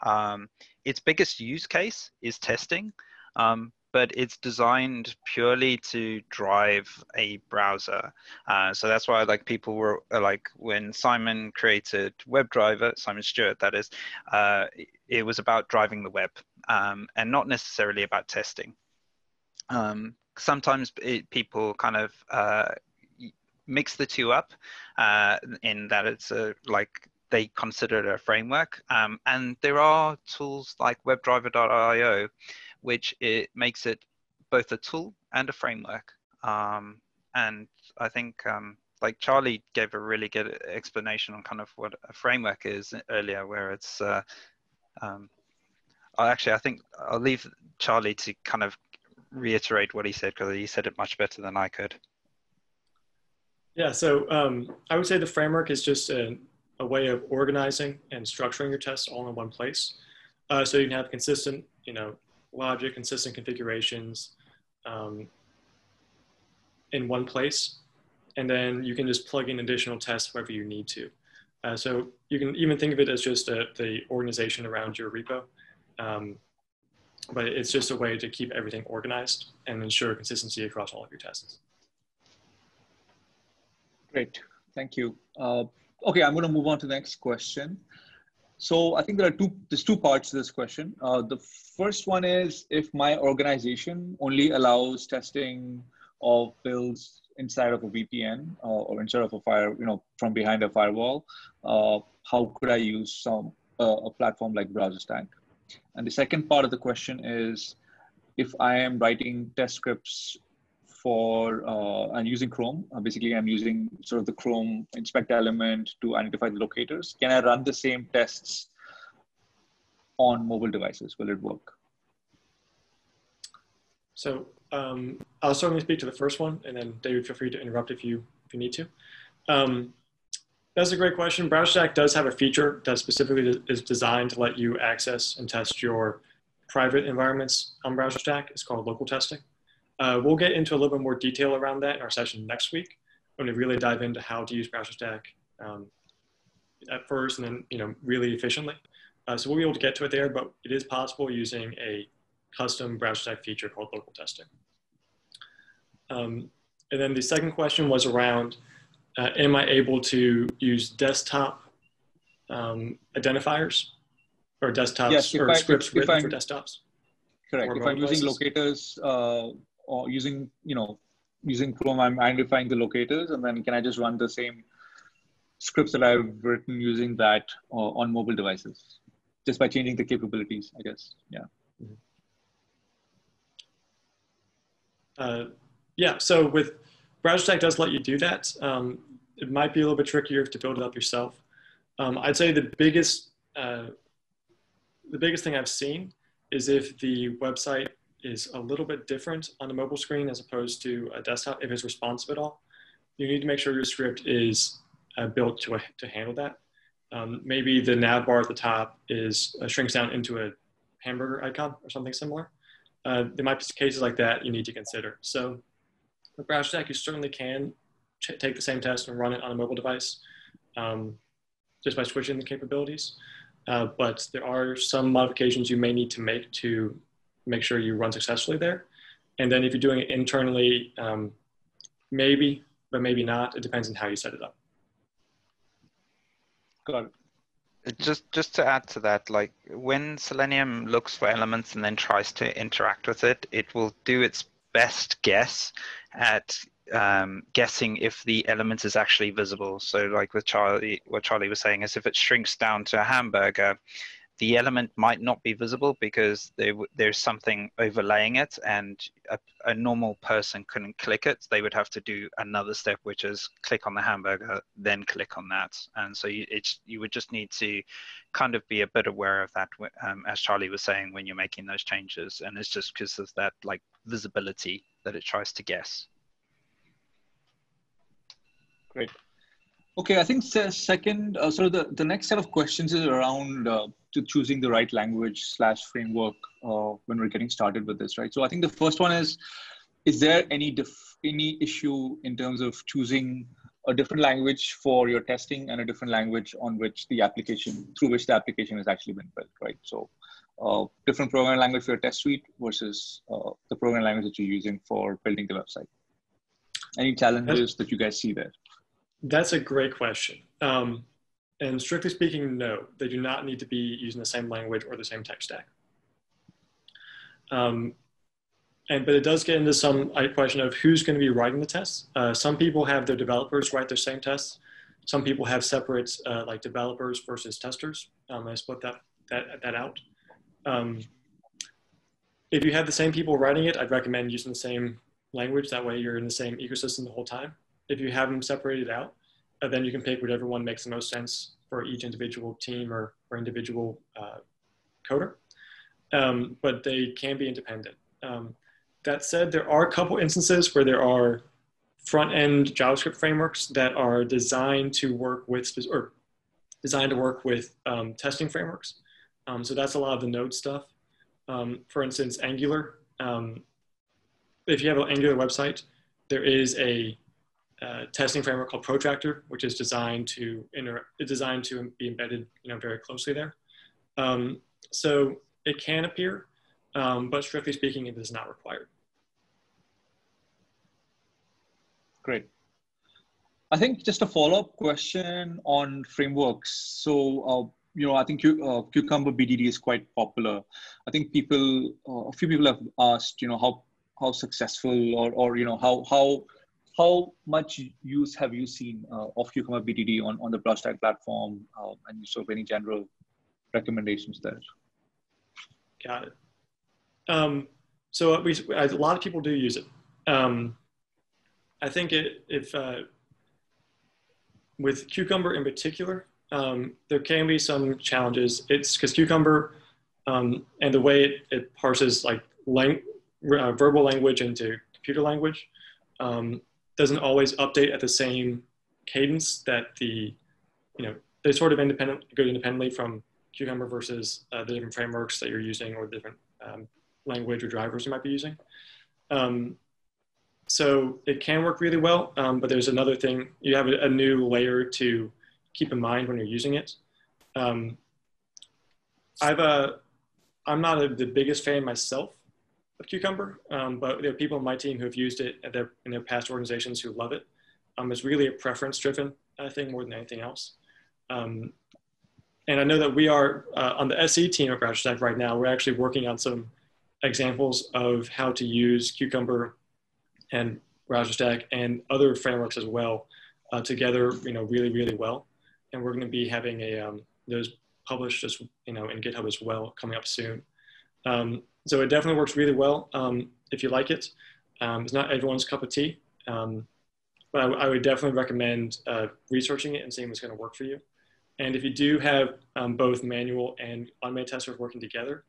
Um, its biggest use case is testing, um, but it's designed purely to drive a browser. Uh, so that's why like people were uh, like when Simon created WebDriver, Simon Stewart, that is, uh, it was about driving the web um, and not necessarily about testing. Um, sometimes it, people kind of uh, mix the two up uh, in that it's a, like they consider it a framework. Um, and there are tools like WebDriver.io which it makes it both a tool and a framework. Um, and I think um, like Charlie gave a really good explanation on kind of what a framework is earlier, where it's uh, um, actually, I think I'll leave Charlie to kind of reiterate what he said because he said it much better than I could. Yeah, so um, I would say the framework is just a, a, way of organizing and structuring your tests all in one place. Uh, so you can have consistent, you know, logic, consistent configurations um, in one place. And then you can just plug in additional tests wherever you need to. Uh, so you can even think of it as just a, the organization around your repo. Um, but it's just a way to keep everything organized and ensure consistency across all of your tests. Great, thank you. Uh, okay, I'm going to move on to the next question. So I think there are two, there's two parts to this question. Uh, the first one is if my organization only allows testing of builds inside of a VPN uh, or inside of a fire, you know, from behind a firewall, uh, how could I use some uh, a platform like BrowserStack? And the second part of the question is, if I am writing test scripts for uh, and using Chrome, uh, basically I'm using sort of the Chrome inspect element to identify the locators. Can I run the same tests on mobile devices? Will it work? So um, I'll certainly speak to the first one, and then David, feel free to interrupt if you if you need to. Um, that's a great question. BrowserStack does have a feature that specifically is designed to let you access and test your private environments on BrowserStack. It's called local testing. Uh, we'll get into a little bit more detail around that in our session next week when we really dive into how to use BrowserStack um, at first and then you know really efficiently. Uh, so we'll be able to get to it there, but it is possible using a custom BrowserStack feature called local testing. Um, and then the second question was around uh, am I able to use desktop um, identifiers or desktops yes, or I, scripts if, written for desktops? Correct. If I'm using locators uh, or using, you know, using Chrome, I'm identifying the locators, and then can I just run the same scripts that I've written using that uh, on mobile devices, just by changing the capabilities, I guess. Yeah. Uh, yeah. So with BrowserStack does let you do that. Um, it might be a little bit trickier to build it up yourself. Um, I'd say the biggest, uh, the biggest thing I've seen is if the website is a little bit different on a mobile screen as opposed to a desktop, if it's responsive at all, you need to make sure your script is uh, built to, a, to handle that. Um, maybe the nav bar at the top is uh, shrinks down into a hamburger icon or something similar. Uh, there might be cases like that you need to consider. So with BrowserStack, you certainly can take the same test and run it on a mobile device um, just by switching the capabilities. Uh, but there are some modifications you may need to make to make sure you run successfully there. And then if you're doing it internally, um, maybe, but maybe not. It depends on how you set it up. Got it. Just just to add to that, like when Selenium looks for elements and then tries to interact with it, it will do its best guess at um, guessing if the element is actually visible. So, like with Charlie, what Charlie was saying is if it shrinks down to a hamburger, the element might not be visible because there, there's something overlaying it, and a, a, normal person couldn't click it. They would have to do another step, which is click on the hamburger, then click on that. And so you, you would just need to kind of be a bit aware of that, um, as Charlie was saying, when you're making those changes. And it's just because of that like visibility that it tries to guess. Great. Okay, I think the second, uh, sort of the, the next set of questions is around uh, to choosing the right language slash framework uh, when we're getting started with this, right? So I think the first one is, is there any any issue in terms of choosing a different language for your testing and a different language on which the application, through which the application has actually been built, right? So uh, different programming language for your test suite versus uh, the programming language that you're using for building the website. Any challenges that you guys see there? That's a great question. Um, and strictly speaking, no, they do not need to be using the same language or the same tech stack. Um, and but it does get into some question of who's going to be writing the tests. Uh, some people have their developers write their same tests. Some people have separate uh, like developers versus testers. Um, I split that that that out. Um, if you have the same people writing it, I'd recommend using the same language. That way, you're in the same ecosystem the whole time if you have them separated out, uh, then you can pick whatever one makes the most sense for each individual team or, or individual uh, coder. um, but they can be independent. Um, that said, there are a couple instances where there are front-end JavaScript frameworks that are designed to work with or designed to work with um, testing frameworks. Um, so that's a lot of the Node stuff. Um, for instance, Angular. Um, if you have an Angular website, there is a testing framework called Protractor, which is designed to inter- designed to be embedded, you know, very closely there. Um, so it can appear, um, but strictly speaking, it is not required. Great. I think just a follow-up question on frameworks. So, uh, you know, I think uh, Cucumber BDD is quite popular. I think people, uh, a few people have asked, you know, how how successful or or you know how how how much use have you seen uh, of Cucumber BDD on on the BrowserStack platform, uh, and sort any general recommendations there? Got it. Um, so we, a lot of people do use it. Um, I think it, if uh, with Cucumber in particular, um, there can be some challenges. It's because Cucumber um, and the way it, it parses like lang uh, verbal language into computer language um, doesn't always update at the same cadence that the, you know, they sort of independent go independently from Cucumber versus uh, the different frameworks that you're using or the different um, language or drivers you might be using. Um, so it can work really well, um, but there's another thing. You have a, a, new layer to keep in mind when you're using it. Um, I've a, uh, I'm not a, the biggest fan myself of Cucumber, um, but there are people in my team who have used it their, in their past organizations who love it. Um, it's really a preference driven I think more than anything else. Um, and I know that we are uh, on the SE team at BrowserStack right now. We're actually working on some examples of how to use Cucumber and BrowserStack and other frameworks as well uh, together, you know, really, really well. And we're going to be having a um, those published as you know in GitHub as well coming up soon. Um, so it definitely works really well um, if you like it. Um, it's not everyone's cup of tea, um, but I, I, would definitely recommend uh, researching it and seeing what's going to work for you. And if you do have um, both manual and automated testers working together,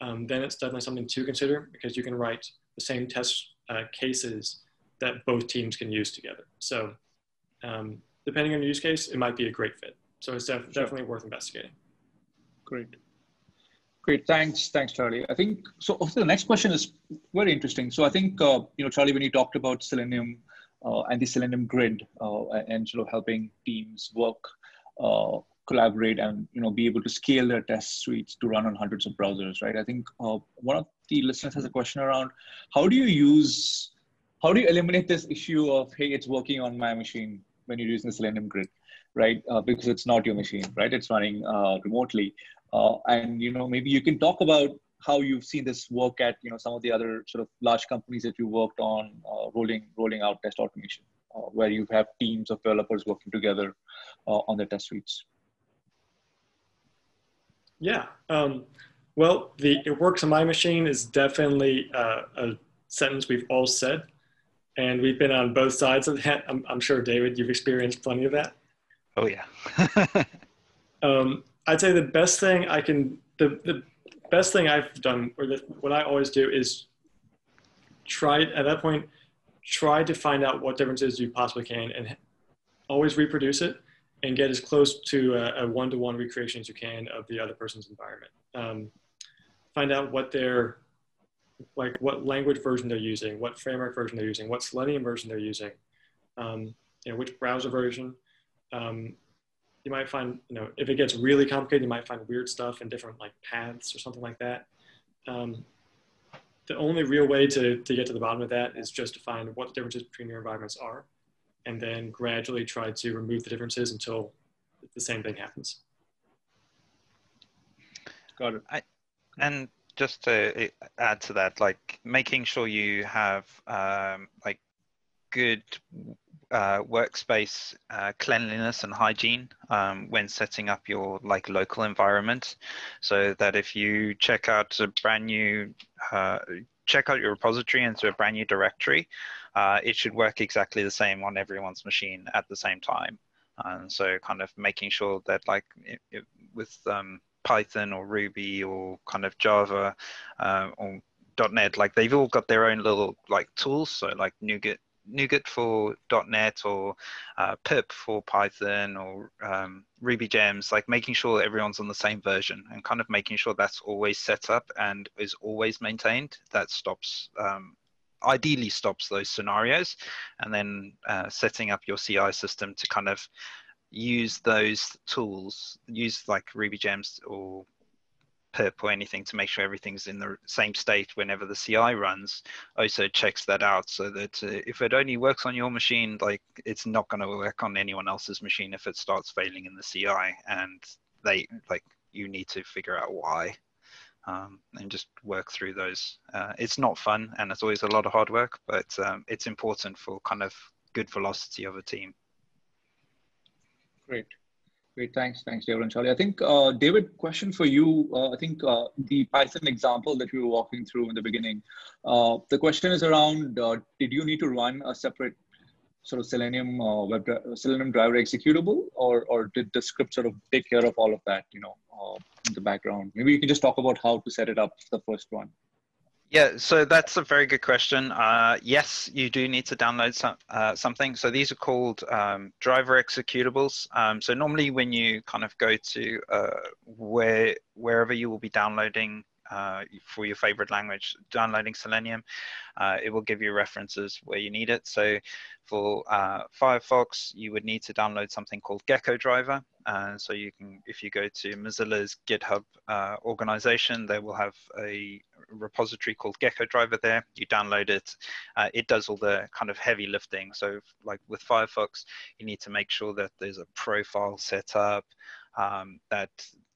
um, then it's definitely something to consider because you can write the same test uh, cases that both teams can use together. So um, depending on your use case, it might be a great fit. So it's def- sure. definitely worth investigating. Great. Great, thanks, thanks, Charlie. I think so. Also, the next question is very interesting. So I think uh, you know, Charlie, when you talked about Selenium uh, and the Selenium grid uh, and sort of helping teams work uh, collaborate and you know be able to scale their test suites to run on hundreds of browsers right i think uh, one of the listeners has a question around how do you use how do you eliminate this issue of hey it's working on my machine when you're using the selenium grid right uh, because it's not your machine right it's running remotely uh, and you know maybe you can talk about how you've seen this work at you know some of the other sort of large companies that you worked on uh, rolling rolling out test automation uh, where you have teams of developers working together uh, on the test suites? Yeah. Um, well, the it works on my machine is definitely uh, a sentence we've all said, and we've been on both sides of that. I'm, I'm sure, David, you've experienced plenty of that. Oh yeah. [LAUGHS] um, I'd say the best thing I can the the best thing I've done, or the, what I always do, is try at that point try to find out what differences you possibly can and always reproduce it and get as close to a, one-to-one recreation as you can of the other person's environment. Um, find out what their, like what language version they're using, what framework version they're using, what Selenium version they're using, um, you know, which browser version. Um, you might find, you know, if it gets really complicated, you might find weird stuff in different like paths or something like that. Um, the only real way to, to get to the bottom of that is just to find what the differences between your environments are and then gradually try to remove the differences until the same thing happens. Got it. I, and just to add to that, like making sure you have um, like good uh, workspace uh, cleanliness and hygiene um, when setting up your like local environment so that if you check out a brand new uh, check out your repository into a brand new directory uh, it should work exactly the same on everyone's machine at the same time and so kind of making sure that like it, it, with um, Python or Ruby or kind of Java uh, or .NET, like they've all got their own little like tools. So like NuGet, NuGet for .NET or uh, pip for Python or um, Ruby gems, like making sure everyone's on the same version and kind of making sure that's always set up and is always maintained. That stops um, ideally stops those scenarios and then uh, setting up your CI system to kind of use those tools, use like Ruby gems or pip or anything to make sure everything's in the same state whenever the CI runs also checks that out so that uh, if it only works on your machine like it's not going to work on anyone else's machine if it starts failing in the CI and they like you need to figure out why um, and just work through those. Uh, it's not fun and it's always a lot of hard work, but um, it's important for kind of good velocity of a team. Great. Great, thanks, thanks, David and Charlie. I think, uh, David, question for you. Uh, I think uh, the Python example that we were walking through in the beginning, uh, the question is around, uh, did you need to run a separate sort of Selenium uh, web Selenium driver executable, or or did the script sort of take care of all of that? You know, in the background. Maybe you can just talk about how to set it up. The first one. Yeah, so that's a very good question. Uh, yes, you do need to download some, uh, something. So these are called um, driver executables. Um, so normally when you kind of go to uh, where wherever you will be downloading uh, for your favorite language, downloading Selenium. Uh, it will give you references where you need it. So for uh, Firefox, you would need to download something called Gecko Driver. Uh, so you can, if you go to Mozilla's GitHub uh, organization, they will have a repository called Gecko Driver there. You download it. Uh, it does all the kind of heavy lifting. So like with Firefox, you need to make sure that there's a profile set up, um, that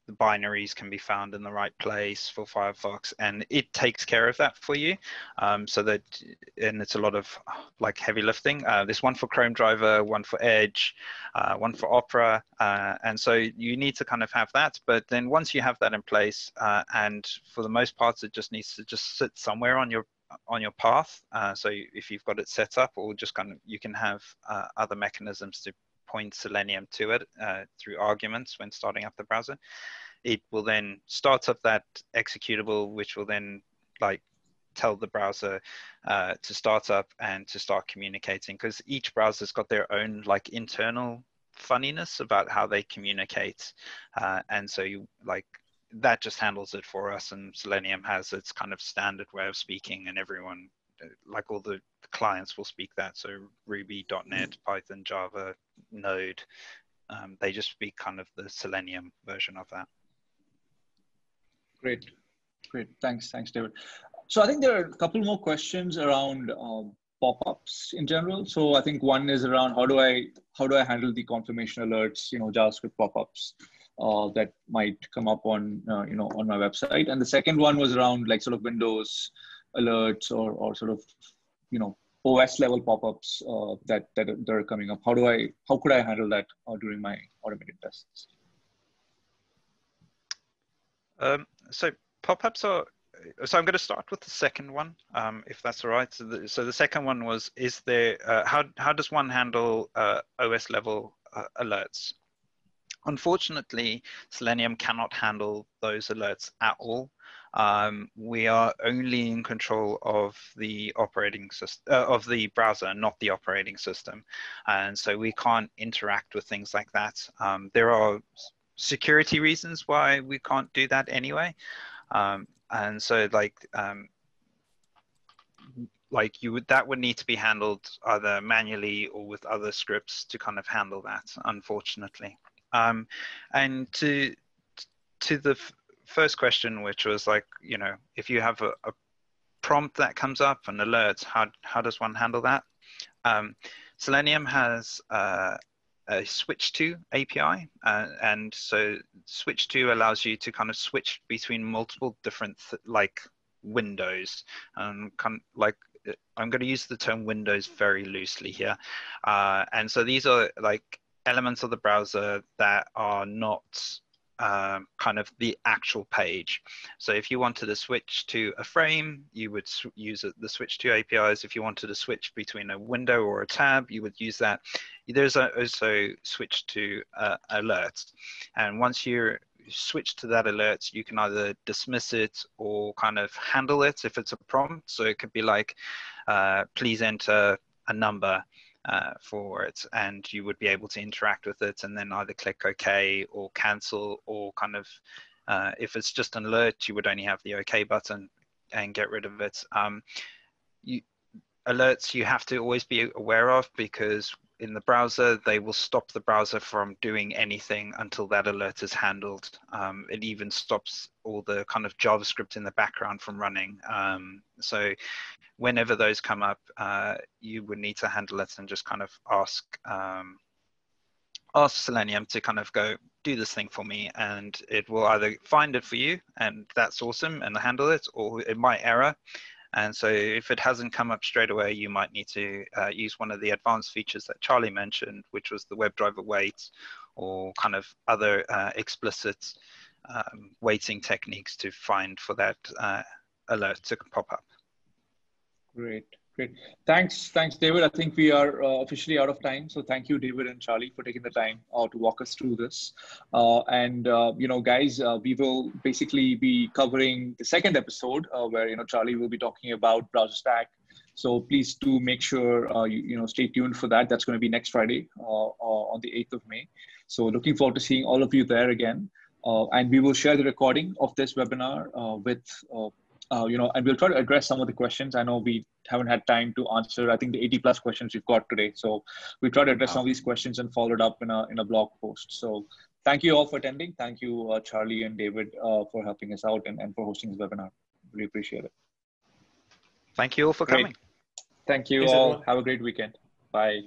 the binaries can be found in the right place for Firefox, and it takes care of that for you. Um, so that, and it's a lot of like heavy lifting. Uh, there's one for Chrome driver, one for Edge, uh, one for Opera, uh, and so you need to kind of have that. But then once you have that in place, uh, and for the most part, it just needs to just sit somewhere on your on your path. Uh, so if you've got it set up, or just kind of you can have uh, other mechanisms to point Selenium to it uh, through arguments when starting up the browser. It will then start up that executable, which will then like tell the browser uh, to start up and to start communicating because each browser's got their own like internal funniness about how they communicate. Uh, and so you like that just handles it for us and Selenium has its kind of standard way of speaking and everyone like all the clients will speak that. So Ruby, .NET, Python, Java, Node, um, they just speak kind of the Selenium version of that. Great, great. Thanks, thanks, David. So I think there are a couple more questions around um, pop-ups in general. So I think one is around how do I how do I handle the confirmation alerts, you know, JavaScript pop-ups uh, that might come up on uh, you know on my website. And the second one was around like sort of Windows alerts or, or sort of, you know, OS level pop-ups uh, that, that, are coming up? How do I, how could I handle that uh, during my automated tests? Um, so pop-ups are, so I'm going to start with the second one, um, if that's all right. So the, so the second one was, is there, uh, how, how does one handle uh, OS level uh, alerts? Unfortunately, Selenium cannot handle those alerts at all um, we are only in control of the operating system uh, of the browser, not the operating system, and so we can't interact with things like that. Um, there are security reasons why we can't do that anyway, um, and so like um, like you would that would need to be handled either manually or with other scripts to kind of handle that unfortunately. Um, and to to the first question, which was like, you know, if you have a, a prompt that comes up and alerts, how, how does one handle that? Um, Selenium has uh, a switch to API. Uh, and so switch to allows you to kind of switch between multiple different like windows and kind of like I'm going to use the term windows very loosely here. Uh, and so these are like elements of the browser that are not um, kind of the actual page. So if you wanted to switch to a frame, you would use the switch to APIs. If you wanted to switch between a window or a tab, you would use that. There's also switch to uh, alerts. And once you're switch to that alert, you can either dismiss it or kind of handle it if it's a prompt. So it could be like, uh, please enter a number uh, for it, and you would be able to interact with it, and then either click OK or cancel, or kind of uh, if it's just an alert, you would only have the OK button and get rid of it. Um, you, alerts you have to always be aware of because in the browser, they will stop the browser from doing anything until that alert is handled. Um, it even stops all the kind of JavaScript in the background from running. Um, so whenever those come up, uh, you would need to handle it and just kind of ask um, ask Selenium to kind of go do this thing for me, and it will either find it for you, and that's awesome, and handle it, or it might error, and so if it hasn't come up straight away, you might need to uh, use one of the advanced features that Charlie mentioned, which was the WebDriver wait or kind of other uh, explicit um, waiting techniques to find for that uh, alert to pop up. Great. Great. Thanks. Thanks, David. I think we are uh, officially out of time. So thank you, David and Charlie, for taking the time uh, to walk us through this. Uh, and, uh, you know, guys, uh, we will basically be covering the second episode uh, where, you know, Charlie will be talking about BrowserStack. So please do make sure, you, you know, stay tuned for that. That's going to be next Friday on the 8th of May. So looking forward to seeing all of you there again. and we will share the recording of this webinar with uh, you know, and we'll try to address some of the questions. I know we haven't had time to answer. I think the 80 plus questions we've got today. So we try to address wow. some of these questions and follow it up in a in a blog post. So thank you all for attending. Thank you, uh, Charlie and David, uh, for helping us out and, and for hosting this webinar. Really appreciate it. Thank you all for great. coming. Thank you Thanks all. Everyone. Have a great weekend. Bye.